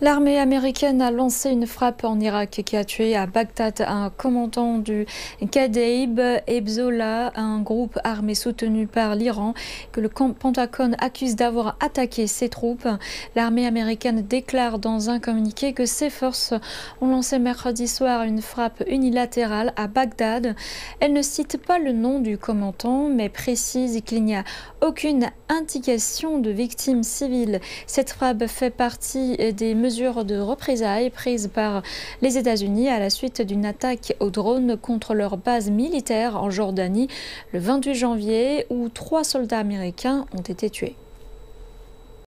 L'armée américaine a lancé une frappe en Irak qui a tué à Bagdad un commandant du Kadaib Ebzola, un groupe armé soutenu par l'Iran que le Pentagone accuse d'avoir attaqué ses troupes. L'armée américaine déclare dans un communiqué que ses forces ont lancé mercredi soir une frappe unilatérale à Bagdad. Elle ne cite pas le nom du commandant mais précise qu'il n'y a aucune indication de victimes civiles. Cette frappe fait partie des mesures de représailles prises par les États-Unis à la suite d'une attaque au drone contre leur base militaire en Jordanie le 28 janvier où trois soldats américains ont été tués.